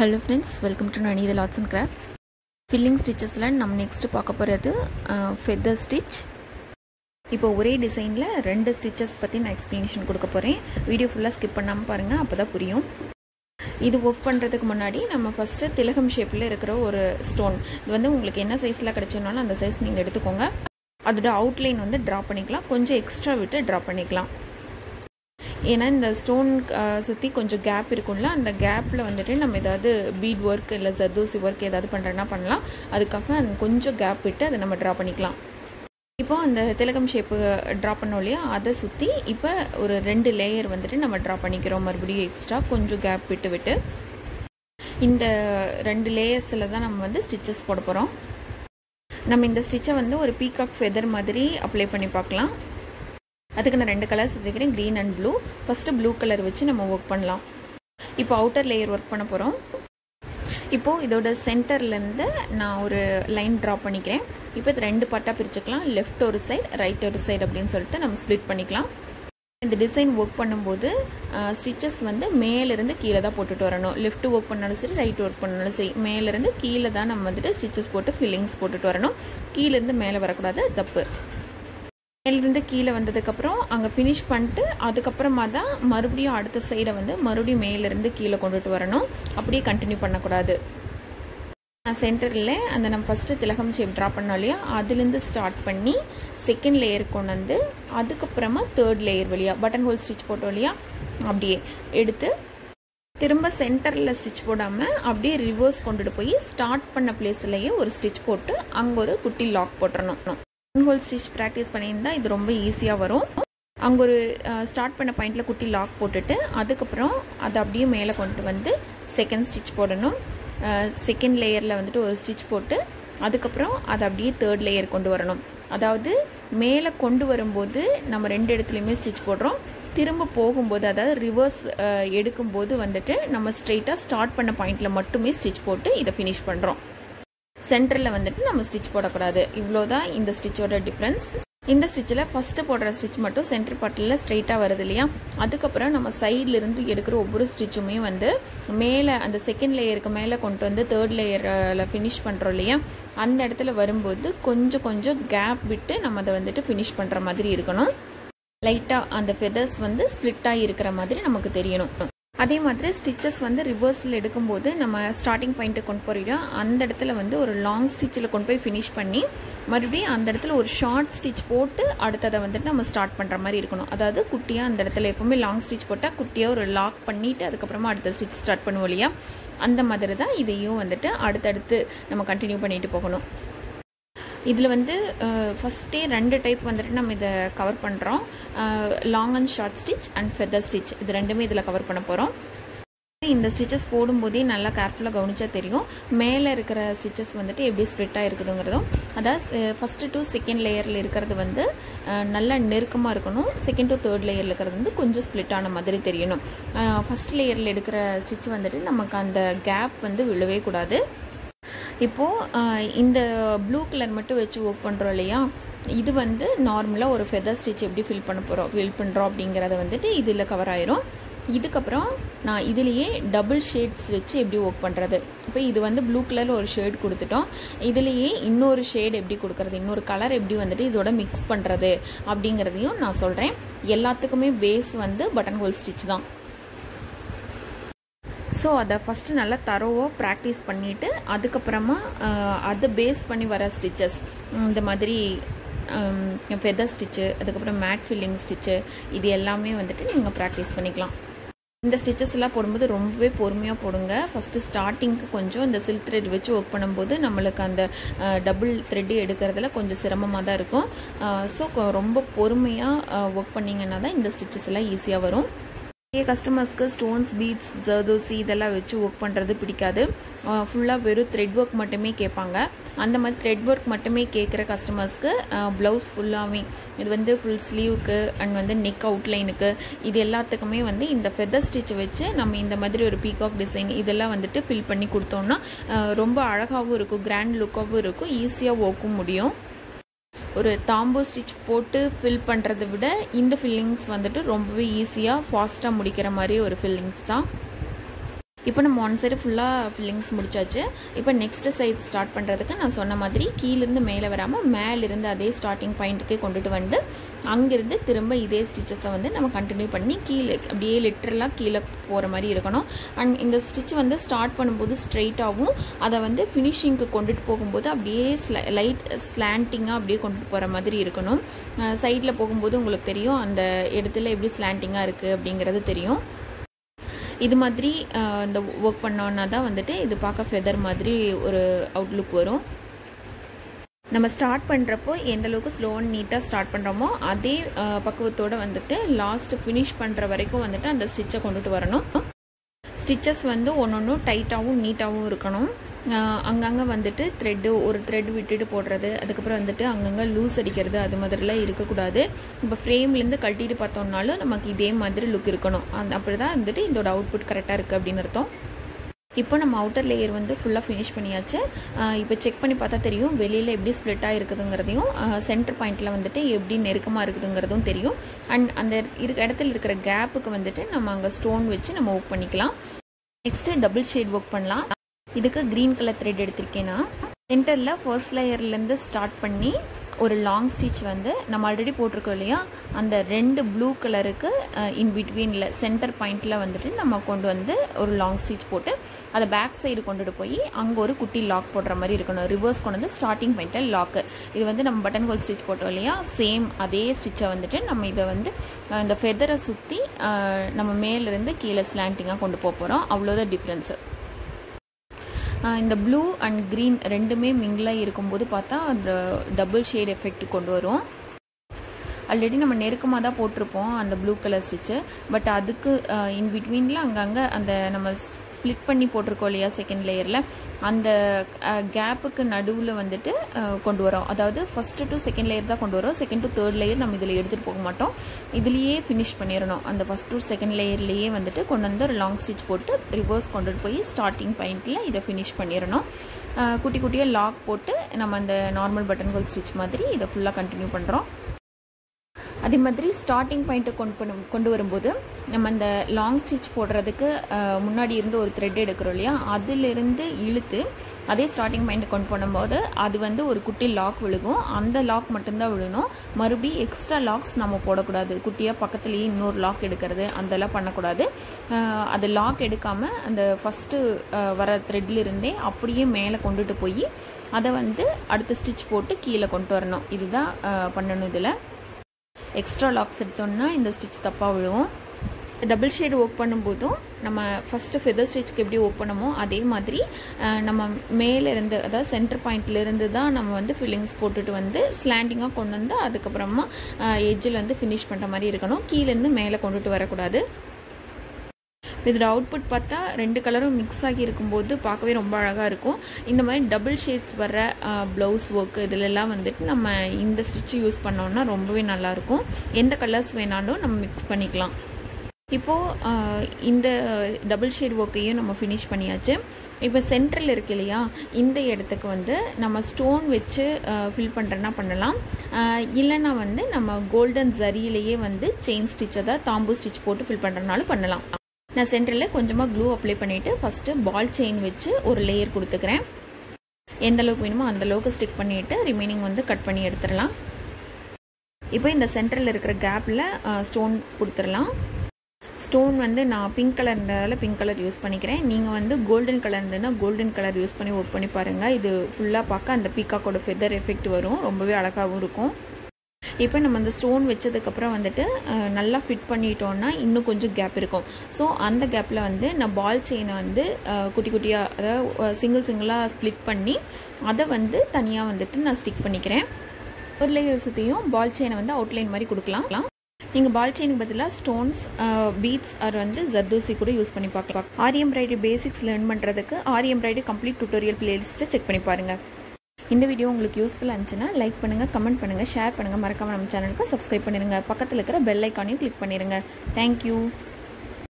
Hello friends welcome to Nani the lots and crafts filling ஸ்டிச்சஸில் நம்ம next பார்க்க போகிறது feather stitch இப்போ ஒரே டிசைனில் ரெண்டு ஸ்டிச்சஸ் பற்றி நான் எக்ஸ்ப்ளனேஷன் கொடுக்க போகிறேன் வீடியோ ஃபுல்லாக ஸ்கிப் பண்ணாமல் பாருங்கள் அப்போ தான் புரியும். இது ஒர்க் பண்ணுறதுக்கு முன்னாடி நம்ம ஃபஸ்ட்டு திலகம் ஷேப்பில் இருக்கிற ஒரு ஸ்டோன் இது வந்து உங்களுக்கு என்ன சைஸில் கிடச்சோன்னாலும் அந்த சைஸ் நீங்கள் எடுத்துக்கோங்க. அதோட அவுட்லைன் வந்து ட்ரா பண்ணிக்கலாம். கொஞ்சம் எக்ஸ்ட்ரா விட்டு ட்ரா பண்ணிக்கலாம். ஏன்னா இந்த ஸ்டோன் சுற்றி கொஞ்சம் கேப் இருக்கும்ல அந்த கேப்பில் வந்துட்டு நம்ம ஏதாவது பீட் ஒர்க் இல்லை ஜர்தோசி ஒர்க் ஏதாவது பண்ணுறேன்னா பண்ணலாம். அதுக்காக அந்த கொஞ்சம் கேப் விட்டு அதை நம்ம ட்ரா பண்ணிக்கலாம். இப்போ அந்த திலகம் ஷேப்பு ட்ரா பண்ணோம் இல்லையா? அதை சுற்றி இப்போ ஒரு ரெண்டு லேயர் வந்துட்டு நம்ம ட்ரா பண்ணிக்கிறோம். மறுபடியும் எக்ஸ்ட்ரா கொஞ்சம் கேப் விட்டு விட்டு. இந்த ரெண்டு லேயர்ஸில் தான் நம்ம வந்து ஸ்டிச்சஸ் போட போகிறோம் நம்ம இந்த ஸ்டிச்சை வந்து ஒரு பீகாக் ஃபெதர் மாதிரி அப்ளை பண்ணி பார்க்கலாம். அதுக்கு நான் ரெண்டு கலர்ஸ் எடுத்துக்கிறேன் green and blue first blue colour வச்சு நம்ம ஒர்க் பண்ணலாம். இப்போ அவுட்டர் லேயர் ஒர்க் பண்ண போகிறோம் இப்போது இதோட சென்டர்லேருந்து நான் ஒரு லைன் ட்ரா பண்ணிக்கிறேன். இப்போ இது ரெண்டு பார்ட்டாக பிரிச்சுக்கலாம். லெஃப்ட் ஒரு சைடு ரைட் ஒரு சைடு அப்படின்னு சொல்லிட்டு நம்ம ஸ்ப்ளிட் பண்ணிக்கலாம். இந்த டிசைன் ஒர்க் பண்ணும்போது ஸ்டிச்சஸ் வந்து மேலேருந்து கீழே தான் போட்டுட்டு வரணும். லெஃப்ட் ஒர்க் பண்ணாலும் சரி ரைட் ஒர்க் பண்ணாலும் சரி. மேலேருந்து கீழே தான் நம்ம வந்துட்டு ஸ்டிச்சஸ் போட்டு ஃபில்லிங்ஸ் போட்டுட்டு வரணும். கீழேருந்து மேலே வரக்கூடாது தப்பு. மேலிருந்து கீழே வந்ததுக்கப்புறம் அங்கே ஃபினிஷ் பண்ணிட்டு அதுக்கப்புறமா தான் மறுபடியும் அடுத்த சைடை வந்து மறுபடியும் மேலேருந்து கீழே கொண்டுட்டு வரணும். அப்படியே கண்டினியூ பண்ணக்கூடாது. நான் சென்டரில் அந்த நம்ம ஃபஸ்ட்டு திலகம் ஷேப் ட்ரா பண்ணோம் இல்லையா? அதுலேருந்து ஸ்டார்ட் பண்ணி செகண்ட் லேயர் கொண்டு வந்து அதுக்கப்புறமா தேர்ட் லேயர் வழியாக பட்டன் ஹோல் ஸ்டிச் போட்டோம் இல்லையா? அப்படியே எடுத்து திரும்ப சென்டரில் ஸ்டிச் போடாமல் அப்படியே ரிவர்ஸ் கொண்டுட்டு போய் ஸ்டார்ட் பண்ண பிளேஸ்லேயே ஒரு ஸ்டிச் போட்டு அங்கே ஒரு குட்டி லாக் போட்டுறணும். ஹோல் ஸ்டிச் ப்ராக்டிஸ் பண்ணியிருந்தால் இது ரொம்ப ஈஸியாக வரும். அங்கே ஒரு ஸ்டார்ட் பண்ண பாயிண்டில் குட்டி லாக் போட்டுட்டு அதுக்கப்புறம் அதை அப்படியே மேலே கொண்டு வந்து செகண்ட் ஸ்டிச் போடணும். செகண்ட் லேயரில் வந்துட்டு ஒரு ஸ்டிச் போட்டு அதுக்கப்புறம் அதை அப்படியே தேர்ட் லேயர் கொண்டு வரணும். அதாவது மேலே கொண்டு வரும்போது நம்ம ரெண்டு இடத்துலையுமே ஸ்டிச் போடுறோம். திரும்ப போகும்போது அதாவது ரிவர்ஸ் எடுக்கும்போது வந்துட்டு நம்ம ஸ்ட்ரெயிட்டாக ஸ்டார்ட் பண்ண பாயிண்டில் மட்டுமே ஸ்டிச் போட்டு இதை ஃபினிஷ் பண்ணுறோம் சென்டரில் வந்துட்டு நம்ம ஸ்டிச் போடக்கூடாது. இவ்வளோ தான் இந்த ஸ்டிச்சோட டிஃப்ரென்ஸ் இந்த ஸ்டிச்சில் ஃபஸ்ட்டு போடுற ஸ்டிச் மட்டும் சென்டர் பாட்டில் ஸ்ட்ரெயிட்டாக வருது இல்லையா? அதுக்கப்புறம் நம்ம சைட்லேருந்து எடுக்கிற ஒவ்வொரு ஸ்டிச்சுமே வந்து மேலே அந்த செகண்ட் லேயருக்கு மேலே கொண்டு வந்து தேர்ட் லேயரில் ஃபினிஷ் பண்ணுறோம் இல்லையா? அந்த இடத்துல வரும்போது கொஞ்சம் கொஞ்சம் கேப் விட்டு நம்ம அதை வந்துட்டு ஃபினிஷ் பண்ணுற மாதிரி இருக்கணும். லைட்டாக அந்த ஃபெதர்ஸ் வந்து ஸ்ப்ளிட்டாக இருக்கிற மாதிரி நமக்கு தெரியணும். அதே மாதிரி ஸ்டிச்சஸ் வந்து ரிவர்ஸில் எடுக்கும்போது நம்ம ஸ்டார்டிங் பாயிண்ட்டை கொண்டு போகிறோம் அந்த இடத்துல வந்து ஒரு லாங் ஸ்டிச்சில் கொண்டு போய் ஃபினிஷ் பண்ணி மறுபடியும் அந்த இடத்துல ஒரு ஷார்ட் ஸ்டிச் போட்டு அடுத்ததை வந்துட்டு நம்ம ஸ்டார்ட் பண்ணுற மாதிரி இருக்கணும். அதாவது குட்டியாக அந்த இடத்துல எப்போவுமே லாங் ஸ்டிச் போட்டால் குட்டியாக ஒரு லாக் பண்ணிவிட்டு அதுக்கப்புறமா அடுத்த ஸ்டிச் ஸ்டார்ட் பண்ணுவோம் இல்லையா? அந்த மாதிரி தான் இதையும் வந்துட்டு அடுத்தடுத்து நம்ம கண்டினியூ பண்ணிட்டு போகணும். இதில் வந்து ஃபஸ்ட்டே ரெண்டு டைப் வந்துட்டு நம்ம இதை கவர் பண்ணுறோம் long and short stitch and feather stitch இது ரெண்டுமே இதில் கவர் பண்ண போகிறோம் இந்த ஸ்டிச்சஸ் போடும்போதே நல்லா கேர்ஃபுல்லாக கவனிச்சா தெரியும். மேலே இருக்கிற ஸ்டிச்சஸ் வந்துட்டு எப்படி ஸ்ப்ளிட்டாக இருக்குதுங்கிறதும் அதாவது ஃபஸ்ட்டு டு செகண்ட் லேயரில் இருக்கிறது வந்து நல்லா நெருக்கமாக இருக்கணும். செகண்ட் டு தேர்ட் லேயரில் இருக்கிறது வந்து கொஞ்சம் ஸ்ப்ளிட் ஆன மாதிரி தெரியணும். ஃபஸ்ட் லேயரில் எடுக்கிற ஸ்டிச் வந்துட்டு நமக்கு அந்த கேப் வந்து விழவே கூடாது. இப்போது இந்த ப்ளூ கலர் மட்டும் வச்சு ஒர்க் பண்ணுறோம் இல்லையா? இது வந்து நார்மலாக ஒரு ஃபெதர் ஸ்டிச் எப்படி ஃபில் பண்ண போகிறோம் ஃபில் பண்ணுறோம் அப்படிங்கிறத வந்துட்டு இதில் கவர் ஆயிரும். இதுக்கப்புறம் நான் இதுலேயே டபுள் ஷேட்ஸ் வச்சு எப்படி ஒர்க் பண்ணுறது இப்போ இது வந்து ப்ளூ கலரில் ஒரு ஷேட் கொடுத்துட்டோம். இதுலேயே இன்னொரு ஷேட் எப்படி கொடுக்கறது இன்னொரு கலர் எப்படி வந்துட்டு இதோட மிக்ஸ் பண்ணுறது அப்படிங்கிறதையும் நான் சொல்கிறேன் எல்லாத்துக்குமே பேஸ் வந்து பட்டன் ஹோல் ஸ்டிச் தான். ஸோ அதை ஃபஸ்ட்டு நல்லா தரோவாக ப்ராக்டிஸ் பண்ணிவிட்டு அதுக்கப்புறமா அதை பேஸ் பண்ணி வர ஸ்டிச்சஸ் இந்த மாதிரி ஃபெதர் ஸ்டிச்சு அதுக்கப்புறம் மேட் ஃபில்லிங் ஸ்டிச்சு இது எல்லாமே வந்துட்டு நீங்கள் ப்ராக்டிஸ் பண்ணிக்கலாம். இந்த ஸ்டிச்சஸ் எல்லாம் போடும்போது ரொம்பவே பொறுமையாக போடுங்க. ஃபஸ்ட்டு ஸ்டார்டிங்க்கு கொஞ்சம் இந்த சில்க் த்ரெட் வச்சு ஒர்க் பண்ணும்போது நம்மளுக்கு அந்த டபுள் த்ரெட்டு எடுக்கிறதுல கொஞ்சம் சிரமமாக தான் இருக்கும். ஸோ ரொம்ப பொறுமையாக ஒர்க் பண்ணிங்கன்னா தான் இந்த ஸ்டிச்சஸ் எல்லாம் ஈஸியாக வரும். நிறைய கஸ்டமர்ஸ்க்கு ஸ்டோன்ஸ் பீட்ஸ் ஜர்தோசி இதெல்லாம் வச்சு ஒர்க் பண்ணுறது பிடிக்காது. ஃபுல்லாக வெறும் த்ரெட் ஒர்க் மட்டுமே கேட்பாங்க. அந்த மாதிரி த்ரெட் ஒர்க் மட்டுமே கேட்குற கஸ்டமர்ஸ்க்கு ப்ளவுஸ் ஃபுல்லாகவே இது வந்து ஃபுல் ஸ்லீவுக்கு அண்ட் வந்து நெக் அவுட்லைனுக்கு இது எல்லாத்துக்குமே வந்து இந்த ஃபெதர் ஸ்டிச் வச்சு நம்ம இந்த மாதிரி ஒரு பீகாக் டிசைன் இதெல்லாம் வந்துட்டு ஃபில் பண்ணி கொடுத்தோம்னா ரொம்ப அழகாகவும் இருக்கும் கிராண்ட் லுக்காகவும் இருக்கும் ஈஸியாக ஒர்க்கும் முடியும். ஒரு தாம்பூ ஸ்டிச் போட்டு ஃபில் பண்ணுறதை விட இந்த ஃபில்லிங்ஸ் வந்துட்டு ரொம்பவே ஈஸியாக ஃபாஸ்ட்டாக முடிக்கிற மாதிரி ஒரு ஃபில்லிங்ஸ் தான். இப்போ நம்ம ஒன் சைடு ஃபுல்லாக ஃபில்லிங்ஸ் முடிச்சாச்சு. இப்போ நெக்ஸ்ட்டு சைட் ஸ்டார்ட் பண்ணுறதுக்கு நான் சொன்ன மாதிரி கீழேருந்து மேலே வராமல் மேலேருந்து அதே ஸ்டார்டிங் பாயிண்ட்டுக்கே கொண்டுட்டு வந்து அங்கேருந்து திரும்ப இதே ஸ்டிச்சஸை வந்து நம்ம கண்டினியூ பண்ணி கீழே அப்படியே லிட்டரலாக கீழே போகிற மாதிரி இருக்கணும். அண்ட் இந்த ஸ்டிச் வந்து ஸ்டார்ட் பண்ணும்போது ஸ்ட்ரெயிட்டாகவும் அதை வந்து ஃபினிஷிங்க்கு கொண்டுட்டு போகும்போது அப்படியே ஸ்ல லைட் ஸ்லாண்டிங்காக அப்படியே கொண்டுட்டு போகிற மாதிரி இருக்கணும். சைடில் போகும்போது உங்களுக்கு தெரியும் அந்த இடத்துல எப்படி ஸ்லாண்டிங்காக இருக்குது அப்படிங்கிறது தெரியும். இது மாதிரி இந்த ஒர்க் பண்ணோன்னா தான் வந்துட்டு இது பார்க்க ஃபெதர் மாதிரி ஒரு அவுட்லுக் வரும். நம்ம ஸ்டார்ட் பண்ணுறப்போ எந்த அளவுக்கு ஸ்லோ அண்ட் நீட்டாக ஸ்டார்ட் பண்ணுறோமோ அதே பக்குவத்தோடு வந்துட்டு லாஸ்ட் ஃபினிஷ் பண்ணுற வரைக்கும் வந்துட்டு அந்த ஸ்டிச்சை கொண்டுட்டு வரணும். ஸ்டிச்சஸ் வந்து ஒன்று ஒன்றும் டைட்டாகவும் நீட்டாகவும் இருக்கணும். அங்கங்கே வந்துட்டு த்ரெட்டு ஒரு த்ரெட் விட்டுட்டு போடுறது அதுக்கப்புறம் வந்துட்டு அங்கங்கே லூஸ் அடிக்கிறது அது மாதிரிலாம் இருக்கக்கூடாது. இப்போ ஃப்ரேம்லேருந்து கழட்டிட்டு பார்த்தோம்னாலும் நமக்கு இதே மாதிரி லுக் இருக்கணும். அந்த அப்படி தான் வந்துட்டு இதோட அவுட்புட் கரெக்டாக இருக்குது அப்படின்னு அர்த்தம். இப்போ நம்ம அவுட்டர் லேயர் வந்து ஃபுல்லாக ஃபினிஷ் பண்ணியாச்சு. இப்போ செக் பண்ணி பார்த்தா தெரியும் வெளியில் எப்படி ஸ்ப்ளிட்டாக இருக்குதுங்கிறதையும் சென்டர் பாயிண்ட்டில் வந்துட்டு எப்படி நெருக்கமாக இருக்குதுங்கிறதும் தெரியும். அண்ட் அந்த இருக்க இடத்துல இருக்கிற கேப்புக்கு வந்துட்டு நம்ம அங்கே ஸ்டோன் வச்சு நம்ம ஒர்க் பண்ணிக்கலாம். நெக்ஸ்ட்டு டபுள் ஷேட் ஒர்க் பண்ணலாம். இதுக்கு க்ரீன் கலர் த்ரெட் எடுத்திருக்கேன்னா சென்டரில் ஃபர்ஸ்ட் லேயர்லேருந்து ஸ்டார்ட் பண்ணி ஒரு லாங் ஸ்டிச் வந்து நம்ம ஆல்ரெடி போட்டிருக்கோம் இல்லையா? அந்த ரெண்டு ப்ளூ கலருக்கு இன் பிட்வீனில் சென்டர் பாயிண்டில் வந்துட்டு நம்ம கொண்டு வந்து ஒரு லாங் ஸ்டிச் போட்டு அதை பேக் சைடு கொண்டுட்டு போய் அங்கே ஒரு குட்டி லாக் போடுற மாதிரி இருக்கணும். ரிவர்ஸ் கொண்டு வந்து ஸ்டார்டிங் பாயிண்ட்டில் லாக்கு இது வந்து நம்ம பட்டன் ஹோல் ஸ்டிச் போட்டோம் இல்லையா? சேம் அதே ஸ்டிச்சை வந்துட்டு நம்ம இதை வந்து இந்த ஃபெதரை சுற்றி நம்ம மேலேருந்து கீழே ஸ்லாண்டிங்காக கொண்டு போக போகிறோம் அவ்வளோதான் டிஃப்ரென்ஸு இந்த ப்ளூ அண்ட் க்ரீன் ரெண்டுமே மிங்கிளாக இருக்கும்போது பார்த்தா அந்த டபுள் ஷேட் எஃபெக்ட் கொண்டு வரும். ஆல்ரெடி நம்ம நெருக்கமாக தான் போட்டிருப்போம் அந்த ப்ளூ கலர் ஸ்டிச்சு பட் அதுக்கு இன் பிட்வீனில் அங்கங்கே அந்த நம்ம ஸ்ப்ளிட் பண்ணி போட்டிருக்கோம் இல்லையா செகண்ட் லேயரில் அந்த கேப்புக்கு நடுவில் வந்துட்டு கொண்டு வரோம். அதாவது ஃபஸ்ட்டு டு செகண்ட் லேயர் தான் கொண்டு வரோம். செகண்ட் டு தேர்ட் லேயர் நம்ம இதில் எடுத்துகிட்டு போக மாட்டோம். இதுலேயே ஃபினிஷ் பண்ணிடணும். அந்த ஃபஸ்ட் டு செகண்ட் லேயர்லேயே வந்துட்டு கொண்டு வந்து ஒரு லாங் ஸ்டிச் போட்டு ரிவர்ஸ் கொண்டுட்டு போய் ஸ்டார்டிங் பாயிண்ட்டில் இதை ஃபினிஷ் பண்ணிடணும். குட்டி குட்டியாக லாக் போட்டு நம்ம அந்த நார்மல் பட்டன் ஹோல் ஸ்டிச் மாதிரி இதை ஃபுல்லாக கண்டினியூ பண்ணுறோம் அதே மாதிரி ஸ்டார்டிங் பாயிண்ட்டை கொண்டு கொண்டு வரும்போது நம்ம அந்த லாங் ஸ்டிச் போடுறதுக்கு முன்னாடி இருந்து ஒரு த்ரெட் எடுக்கிறோம் இல்லையா? அதிலிருந்து இழுத்து அதே ஸ்டார்டிங் பாயிண்ட் கொண்டு போனும்போது அது வந்து ஒரு குட்டி லாக் விழுகும். அந்த லாக் மட்டும்தான் விழுணும். மறுபடியும் எக்ஸ்ட்ரா லாக்ஸ் நம்ம போடக்கூடாது. குட்டியாக பக்கத்துலேயே இன்னொரு லாக் எடுக்கிறது அதெல்லாம் பண்ணக்கூடாது. அது லாக் எடுக்காமல் அந்த ஃபஸ்ட்டு வர த்ரெட்லேருந்தே அப்படியே மேலே கொண்டுட்டு போய் அதை வந்து அடுத்த ஸ்டிச் போட்டு கீழே கொண்டு வரணும். இதுதான் பண்ணணும் இதில். எக்ஸ்ட்ரா லாக்ஸ் எடுத்தோம்னா இந்த ஸ்டிச் தப்பாக விழுவும். டபுள் ஷேட் ஒர்க் பண்ணும்போதும் நம்ம ஃபஸ்ட்டு ஃபெதர் ஸ்டிச்சுக்கு எப்படி ஒர்க் பண்ணமோ அதே மாதிரி நம்ம மேலேருந்து அதாவது சென்டர் பாயிண்ட்லேருந்து தான் நம்ம வந்து ஃபில்லிங்ஸ் போட்டுட்டு வந்து ஸ்லாண்டிங்காக கொண்டு வந்து அதுக்கப்புறமா எஜ்ஜில் வந்து ஃபினிஷ் பண்ணுற மாதிரி இருக்கணும். கீழேருந்து மேலே கொண்டுட்டு வரக்கூடாது. இதோட அவுட்புட் பார்த்தா ரெண்டு கலரும் மிக்ஸ் ஆகி இருக்கும்போது பார்க்கவே ரொம்ப அழகாக இருக்கும். இந்த மாதிரி டபுள் ஷேட்ஸ் வர ப்ளவுஸ் ஒர்க்கு இதிலெல்லாம் வந்துட்டு நம்ம இந்த ஸ்டிச்சு யூஸ் பண்ணோம்னா ரொம்பவே நல்லாயிருக்கும் எந்த கலர்ஸ் வேணாலும் நம்ம மிக்ஸ் பண்ணிக்கலாம். இப்போது இந்த டபுள் ஷேட் ஒர்க்கையும் நம்ம ஃபினிஷ் பண்ணியாச்சு. இப்போ சென்ட்ரல் இருக்கு இல்லையா? இந்த இடத்துக்கு வந்து நம்ம ஸ்டோன் வச்சு ஃபில் பண்ணுறேன்னா பண்ணலாம். இல்லைன்னா வந்து நம்ம கோல்டன் ஜரியிலேயே வந்து செயின் ஸ்டிச்சை தான் தாம்பூ ஸ்டிச் போட்டு ஃபில் பண்ணுறனாலும் பண்ணலாம். நான் சென்டரில் கொஞ்சமாக க்ளூ அப்ளை பண்ணிவிட்டு ஃபஸ்ட்டு பால் செயின் வச்சு ஒரு லேயர் கொடுத்துக்கிறேன். எந்த அளவுக்கு வேணுமோ அந்த அளவுக்கு ஸ்டிக் பண்ணிவிட்டு ரிமைனிங் வந்து கட் பண்ணி எடுத்துடலாம். இப்போ இந்த சென்டரில் இருக்கிற கேப்பில் ஸ்டோன் கொடுத்துடலாம். ஸ்டோன் வந்து நான் பிங்க் கலர் இருந்ததால் பிங்க் கலர் யூஸ் பண்ணிக்கிறேன். நீங்கள் வந்து கோல்டன் கலர் இருந்ததுன்னா கோல்டன் கலர் யூஸ் பண்ணி ஒர்க் பண்ணி பாருங்கள் இது ஃபுல்லாக பார்க்க அந்த பீக்காக்கோட ஃபெதர் எஃபெக்ட் வரும். ரொம்பவே அழகாகவும் இருக்கும். இப்போ நம்ம அந்த ஸ்டோன் வச்சதுக்கப்புறம் வந்துட்டு நல்லா ஃபிட் பண்ணிட்டோம்னா இன்னும் கொஞ்சம் கேப் இருக்கும். ஸோ அந்த கேப்பில் வந்து நான் பால் செயினை வந்து குட்டி குட்டியாக அதாவது சிங்கிள் சிங்கிளாக ஸ்ப்ளிட் பண்ணி அதை வந்து தனியாக வந்துட்டு நான் ஸ்டிக் பண்ணிக்கிறேன். ஒரு லேயர் சுற்றியும் பால் செயினை வந்து அவுட்லைன் மாதிரி கொடுக்கலாம். நீங்கள் பால் செயினுக்கு பதிலாக ஸ்டோன்ஸ் பீட்ஸ் ஆர் வந்து ஜர்தோசி கூட யூஸ் பண்ணி பார்க்கலாம். ஆரி எம்ப்ராய்டரி பேசிக்ஸ் லேர்ன் பண்ணுறதுக்கு ஆரி எம்ப்ராய்டரி கம்ப்ளீட் டுட்டோரியல் பிளேலிஸ்ட்டை செக் பண்ணி பாருங்கள் இந்த வீடியோ உங்களுக்கு யூஸ்ஃபுல்லாக இருந்துச்சுன்னா லைக் பண்ணுங்கள் கமெண்ட் பண்ணுங்கள் ஷேர் பண்ணுங்கள் மறக்காமல் நம்ம சேனலுக்கு சப்ஸ்கிரைப் பண்ணிடுங்க பக்கத்தில் இருக்கிற பெல் ஐக்கானையும் கிளிக் பண்ணிடுங்க தேங்க்யூ